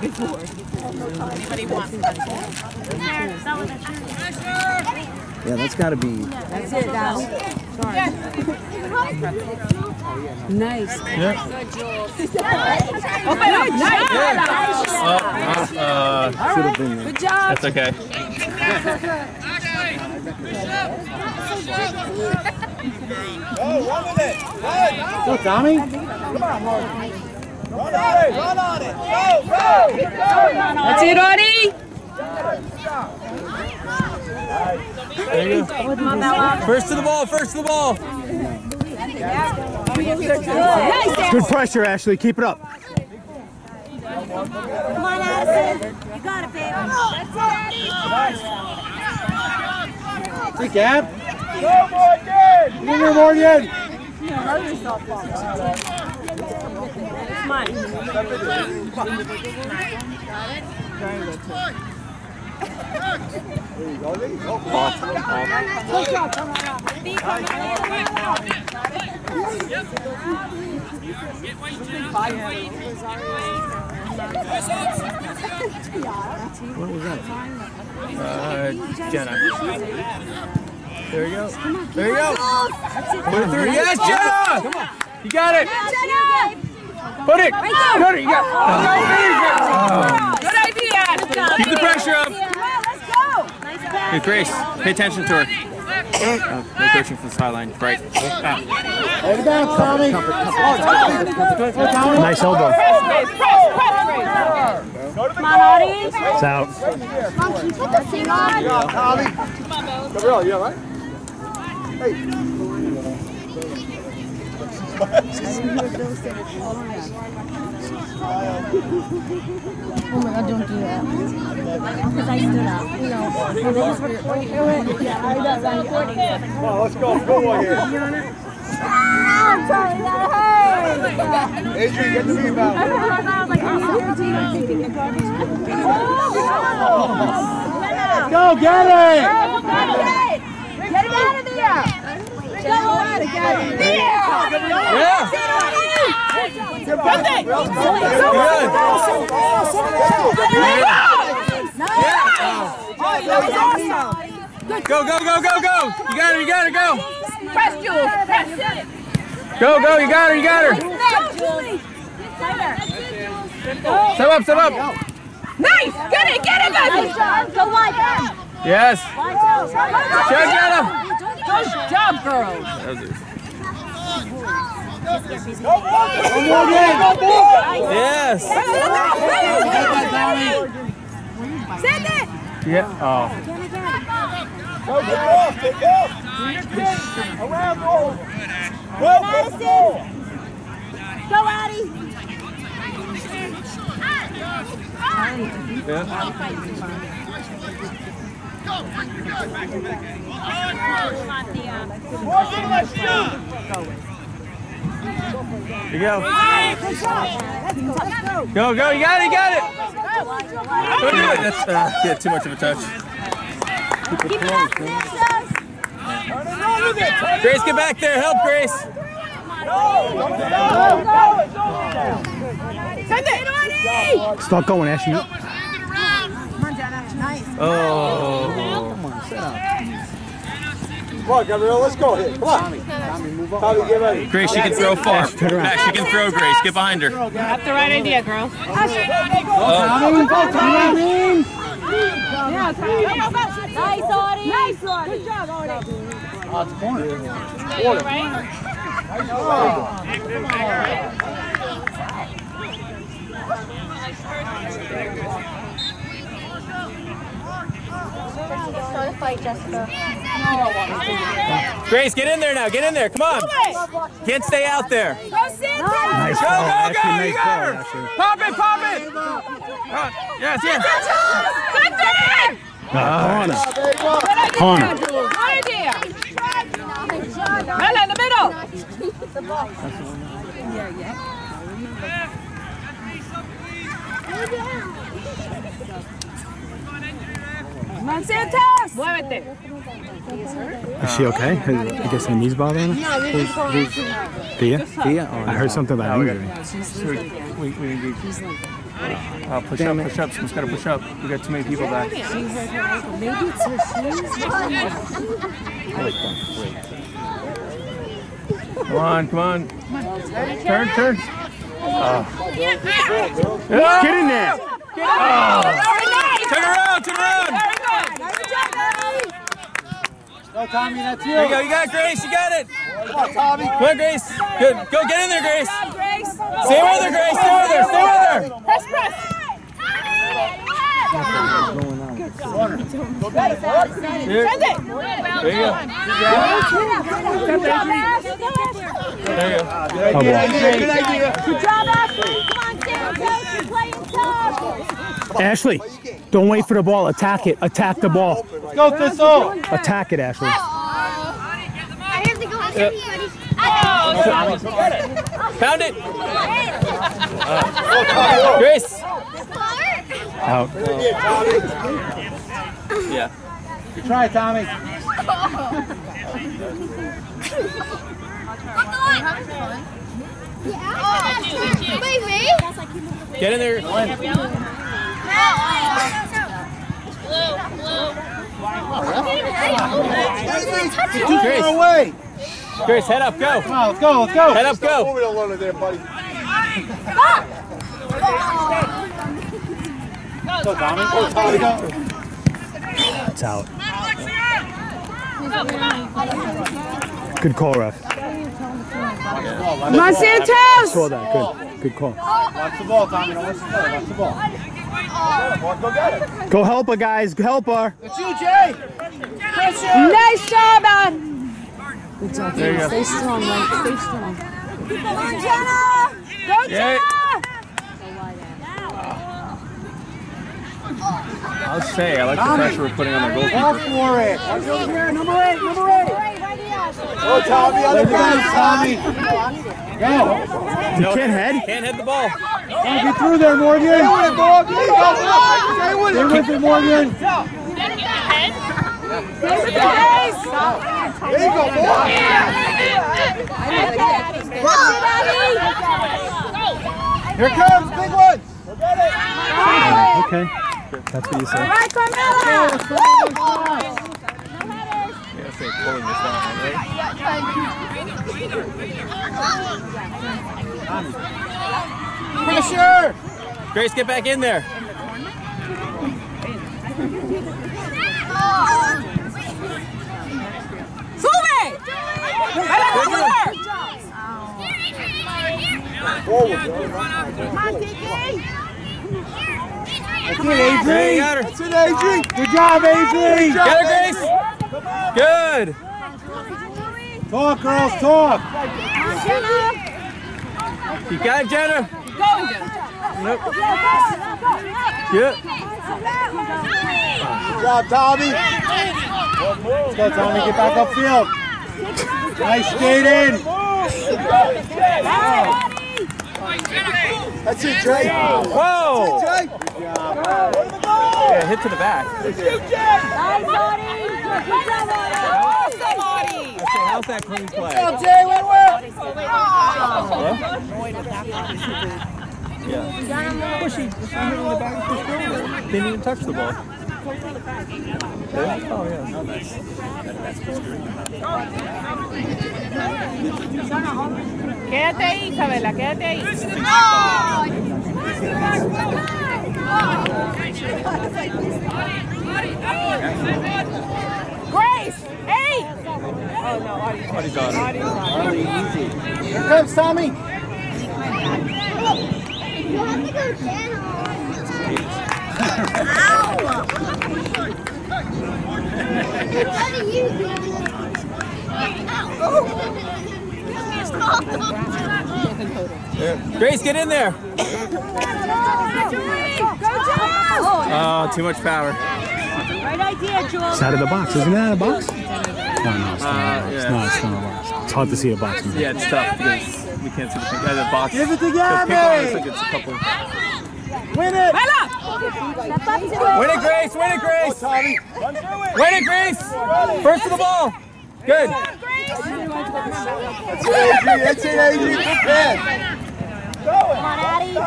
before. Anybody wants Yeah, that's got to be. That's it, guys. Nice. Yeah. Okay, nice. Uh, uh, Should have been. Good job. that's okay. Go, run with it. Run. Go, Tommy. Run on it. Run on it. Go, go. Keep going. That's it, Audie. There you go. First to the ball, first to the ball. Good pressure, Ashley. Keep it up. Come on, Addison. You got it, baby. Hey, Gab. Go, Morgan. In there, Morgan. Uh, Jenna. There you go. There you go. Put it through. Yes, Jenna. You got it. Put it. Put it. You got Good idea. Keep the pressure up. Let's go. Nice. Hey, Grace, pay attention to her. Oh, no coaching from the sideline. Right. Hold it down, Tommy. Nice elbow. Come on, Audie. It's out. Monkey, put the thing on. Tommy. Gabriel, you all right? Oh my god, don't do that. Because I stood up. Know, and they just recording. Yeah, I know, I'm recording. Come on, let's go. Go on here. Ah, Charlie, that hurts. Adrian, get the rebound. I was like, oh, Go, get it. Get it! Get it out of there! Go out of there! Yeah. Go, go, go, go, go. You got her. You got her. Go. Press, Jules. Press it. Go, go. You got her. You got her. Step up. Step up. Nice. Get it. Get it, baby. Go wide! Yes. Check Jenna. Good job, girls. Yes. Send it. Yeah. Oh. Go, take off. Take off. Do your thing. Around the hole. Go, go, go. Go, Addie! Yeah. Morgan, let's go. Here you go. Go, go. You got it. You got it. Don't do it. That's uh, yeah, too much of a touch. Keep it up, Princess! Turn it on with it. Turn it Grace, get back there. Help, Grace. on. Go, go, go. It's over now. Send it. Start going, Ashley. Oh. Come on, Gabriel, let's go here. Come on. Tommy, get ready. Grace, she can throw far. Back, she can throw, Grace. Get behind her. That's the right idea, girl. Oh. Nice, Audie! Nice, Audie! Good job, Audie! Start a fight, Grace, get in there now. Get in there. Come on. Can't stay out there. Go sit Nice Go, ball, go, Ashley. go. Nice You ball, got her. Ashley. Pop it, pop it. Uh, yes, yes. Send it. Good Connor. idea, Jules. Good idea. Mela in the middle. Come on, Santos. Muévete. Is she okay? I guess her knees bothering her? No, we just Thea? Thea? I heard something about injury. We, we, we, Uh, push up, push up. Someone's got to push up. We got too many people back. Maybe it's her shoes. Come on, come on. Turn, turn. Get in there. Turn around, turn around. Go, Tommy, that's you. There you go. you. You got it, Grace. You got it. Come on, Tommy. Come on, Grace. Good. Go get in there, Grace. Grace. Stay with her, Grace. Stay with her. Stay with her. Press, press. Here. Send it. There you go. There you go. Good idea, good idea. Good job, Ashley. Come on, Sam. Coach, you're playing tough. Ashley, don't wait for the ball. Attack it. Attack the ball. Let's go, Thistle. Attack it, Ashley. I have to go with Yep. Oh, found it. Grace. Out. Yeah. Good try, Tommy. Wait, me? Get in there. Too Grace. far away. Grace, head up. Go. Come on, let's go, let's go. Head up. Go. Over there, Luna, there, buddy. Go, Tommy. Go, Tommy. Go. It's out. Good call, ref. Come on, Saw that. Good. Good call. Watch the ball, Tommy. Watch the ball. Watch the ball. Come on, go. Go help her, guys. Help her. It's you, Jay. Pressure. Nice job, Ad. There you go. Stay strong, right? Stay strong. Come on, Jenna. Go, Jenna. I'll say I like the pressure we're putting on their Go goalkeeper. for it. Watch over here. Number eight. Number eight. Go, Tommy. Other guys, Tommy. Go. You can't head. Can't hit the ball. Gotta get through there, Morgan. Stay with it, Morgan. Stay with it. Stay with it, Morgan. There you go, boy. Here comes, big one. Okay. That's what you said. Right, Carmela. Yeah, say pulling this down, right? Pressure. Grace, get back in there. Sube. Right up the floor. Forward. Come on, Kiki. That's it, There Adrian. you got her. That's it, Adrian. Good job, Adrian. Get her, Grace. Good. Talk, girls, talk. You got it, Jenna. Going, Jenna. Nope. Good. Good job, Tommy. Let's go, Tommy. Get back upfield. Nice skating. That's it, Jay. Whoa. Jay. Yeah, hit to the back. I say, how's that clean play? Go, Jay. Wait, wait. Yeah. Push it. In the back. Push it. Didn't even touch the ball. Yeah? Oh, yeah. Quédate ahí, Isabela, quédate ahí. Grace, eight. Oh no, Audie's Buddy's on. it. Here comes Tommy. You have to go down. Yeah. Grace, get in there. Oh, too much power. Right idea, Jules. It's out of the box. Isn't it out of the box? No, no, it's not. Uh, It's yeah. not. It's not a box. It's hard to see a box. man. Yeah, it's tough because we can't see the thing. Yeah, the box. Give it to Gabby. pickle looks like it's a couple. Win it. Bella. Win it, Grace. Win it, Grace. Tommy. Run through it. Win it, Grace. First to the ball. Good. That's it, Adrian. That's it, Adrian. Good pass. Come on, Addie.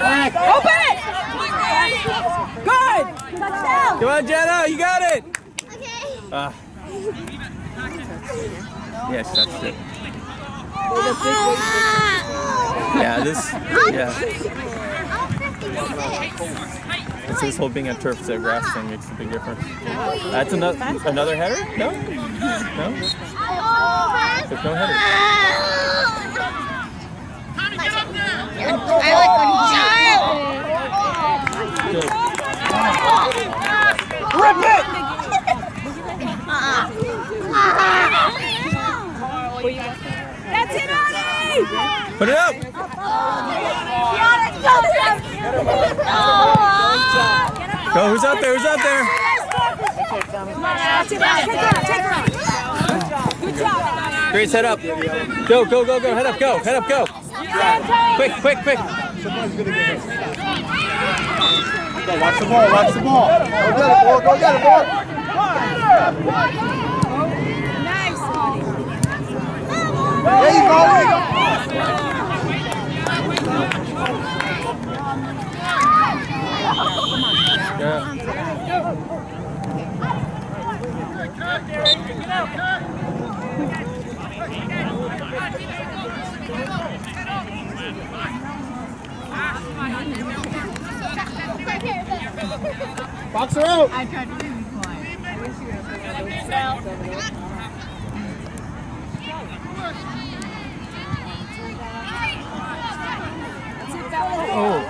Open it! Good! Touchdown. Come on, Jenna, you got it. Okay. Ah. Yeah, she touched it. Yeah, this. Yeah, it's this whole being a turf to grass thing makes a big difference. That's another another header? No, no, there's no header. I like when Good. Rip it! That's it, Arnie! Put it up. Go. Who's out there? Who's out there? That's it, Arnie. Take her out, take her out. Good job. Grace, head up. Go, go, go, go. Head up, go. Head up, go. Quick, quick, quick. Go, watch the ball, watch the ball. Go get it, boy. Go get it, boy. Nice, There you go. There you go. Yeah. Box her out. Oh. Thank you. Yeah. Come on. Come on, you got it. Oh.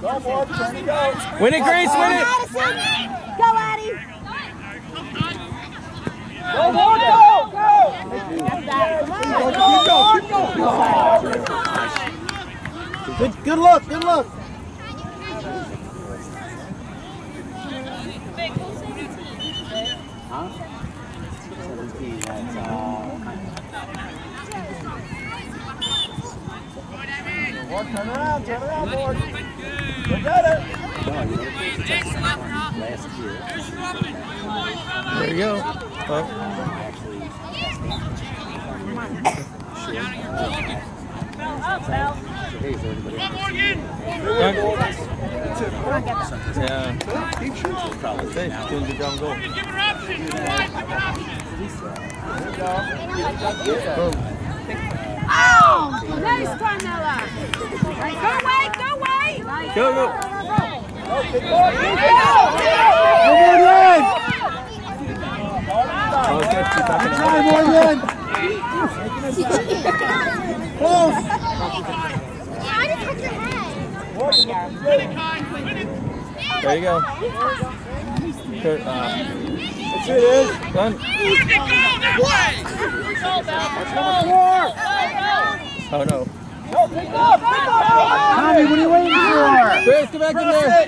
Go, boy. Turn it, go. Win it, Grace, win it. Go, Addie. Go, boy, go. Go. Keep going, keep going. Good, good look, good look. Turn around, turn around, boy. Go get it. There you go. Oh. Yeah. That's it. She's doing a good job on goal. Go away, go away. Go, go. Go, Morgan. Oh, it's good. She's not gonna- Try, Morgan. Close. I just hit your head. There you go. Good. Uh, That's it, Ed. done. Oh no. Tommy, what are you waiting for? Grace, come back in there.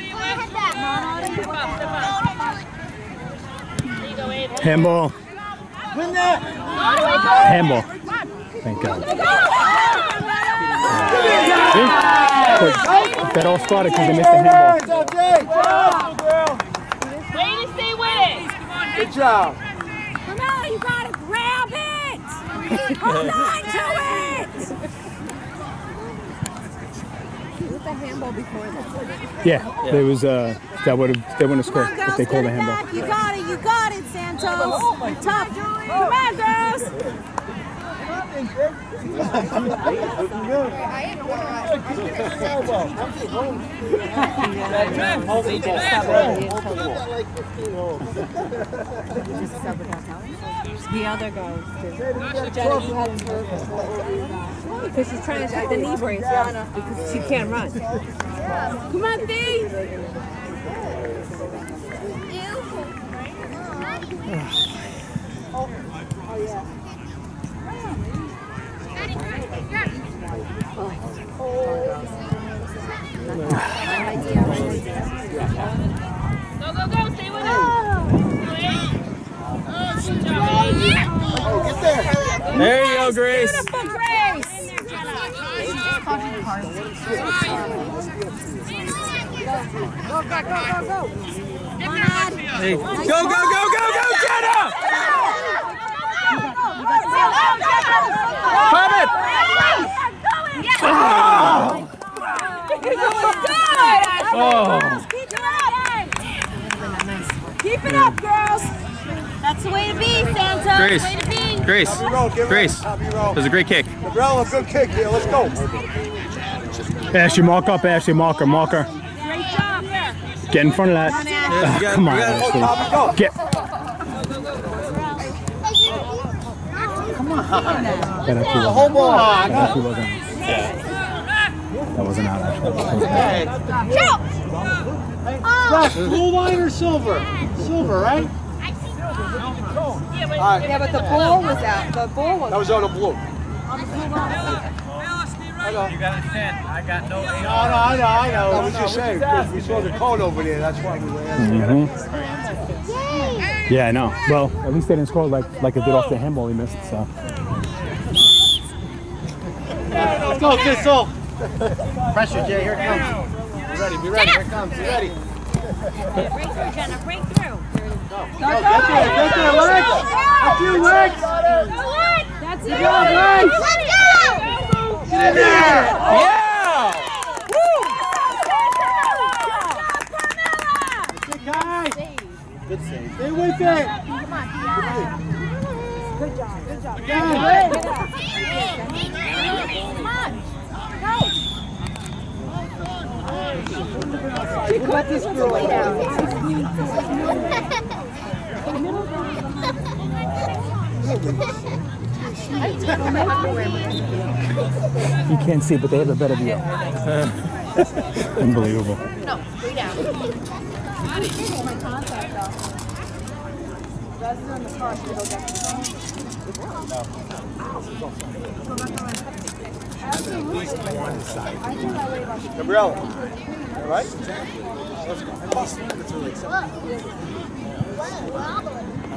Handball. Win that. Handball. Thank God. See? That all spotted because they missed the handball. Up, Jay. Way to stay with it. Good job. Carmella, you gotta grab it. Hold on to it. Yeah, there was uh, that would have they wouldn't have Come scored if they girls, called get a handball. back. You got it, you got it, Santos. You're tough. Come on, girls. The other girls. Because she's trying to take the knee brace because she can't run. Come on, Dee! Oh, yeah. Oh. Oh. There you go, Grace. Beautiful Grace. Hey, go, go, go, go, go, Jenna! Pop it! Oh, Keep it up, girls. That's the way to be, Santa. Grace. Way. Grace, roll, give it Grace, that was a great kick. Gabriella, good kick here. Let's go. Ashley, mark up, Ashley, mark her, mark her. Great job. Get in front of that. Ah, come on, Go, Ashley. Tommy, go. Get. Come on. That actually wasn't, Hold on. that wasn't. That wasn't out, actually. Flash, blue line or silver? Silver, right? All right. Yeah, but the ball was out. The ball was That was on the blue. You gotta understand, I got no No, no, I know, I know. I was just saying, because we saw the cone over there. That's why we were asking. Mhm. Yeah, I know. Well, at least they didn't score like like it did off the handball he missed. So. Let's go, Kissel. Pressure, Jay. Here it comes. Be ready, be ready. Here it comes. Be ready. Break through, Jenna. Break through. Go, get there, get there, Lex. That's you, Lex. That's Good job, Lex. Get in there. Yeah! Good guy. Good save. Stay with it. Good job, good job. Again. Cut this girl down. You can't see, but they have a better view. Unbelievable. No, way down. Gabriella. All right? Let's go.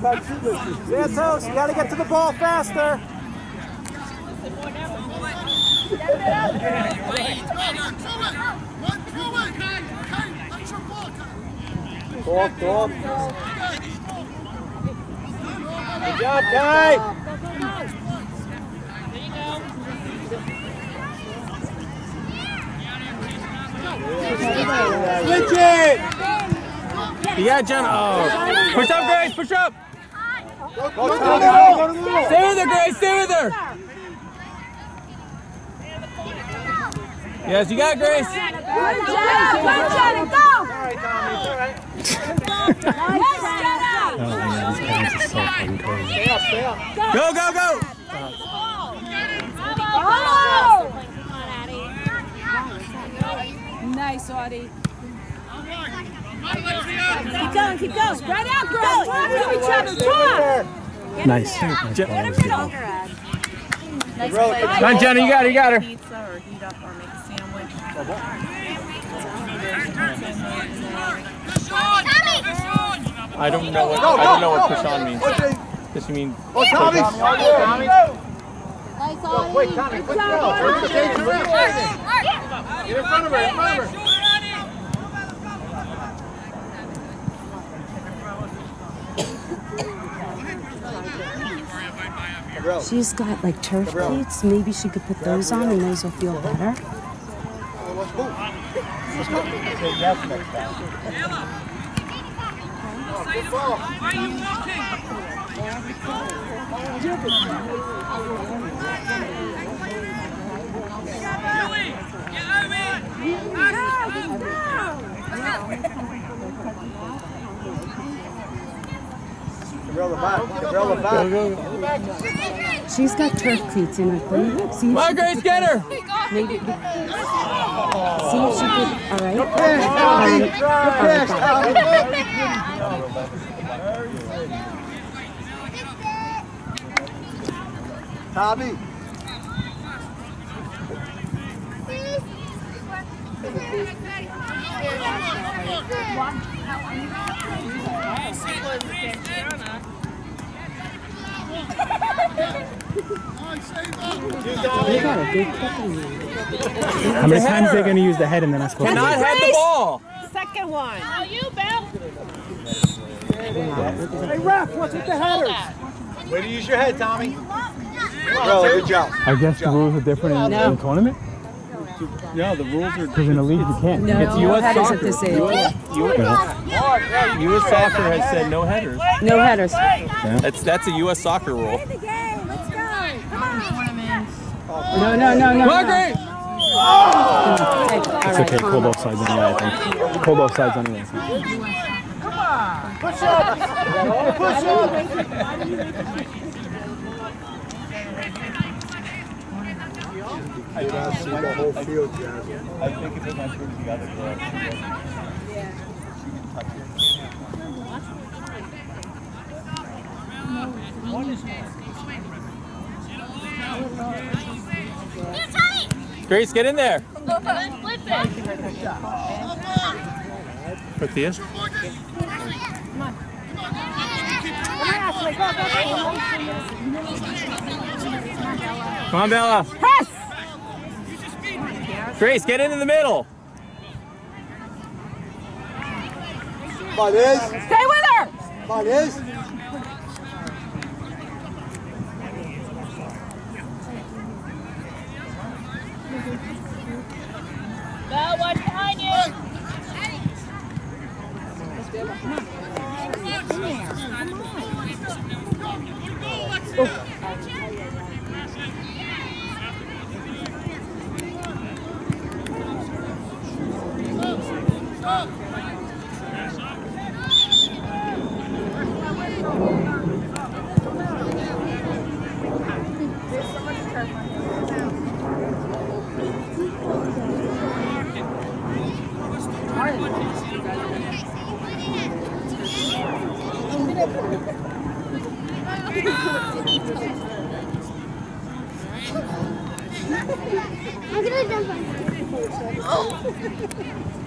Santos, you gotta get to the ball faster. Talk, talk. Good job, Kai. Switch it. Got Jenna. Oh. Push up, Grace, push up. Go, Tommy. Go to the. Stay with her, Grace, stay with her. Yes, you got Grace. Good job. Good Jenna. Go. Right, Tommy. It's all right. Fucking crazy. Stay up, stay up. Go, go, go. Oh. Nice, Audie. Keep going, keep going. Spread out, girls. Talk to each other. Talk. her. Nice. nice Jen- ball, middle. Nice play. Come on, Jenna, you got her, you got her. pizza or heat up or make a sandwich. I don't know what Go, I don't know what push on means. Oh, Does she mean Oh, Tommy. Tommy. Nice, Audie. Wait, Tommy, quick throw. Get in front of her, in front of her. She's got like turf Gabriella. cleats. Maybe she could put those on and those will feel better. She's got turf cleats in her thing. See Come if on, she Grace, get her. maybe, see if she could. All right. Pass, Tommy. Um, Pass, Tommy. Tommy. They got a good kicking there. How many times are they going to use the head and then I suppose? Cannot have the ball. Second one. Oh, you, Belle. Hey, ref, what's with the headers? Way to use your head, Tommy. Gabriella, good job. I guess the rules are different in, No. in tournament Yeah, the rules are. because in the league you can't. No, It's US headers soccer. at this age. U.S. Soccer has said no headers. No headers. That's that's a U.S. Soccer rule. Play the game. Let's go. Come on. No, no, no, no. Come on, no. Grace. Okay, It's right, okay. calm Pull both sides anyway. I think. Pull both sides anyway. Come on! Push up. Push up. You don't see the whole field, Jasmine. Grace, get in there. Flip it. Put this. Come on, Bella. Press. Grace, get in in the middle. Come on, Iz. Stay with her. Come on, Iz. Belle, watch behind you. I'm gonna jump on Oh.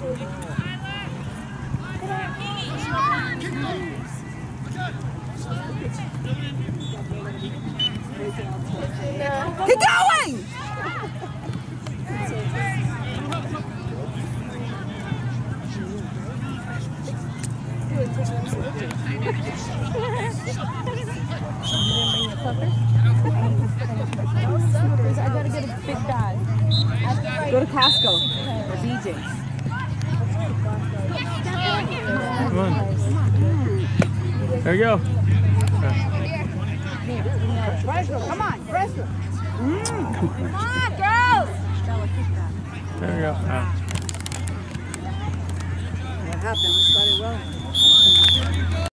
Keep going.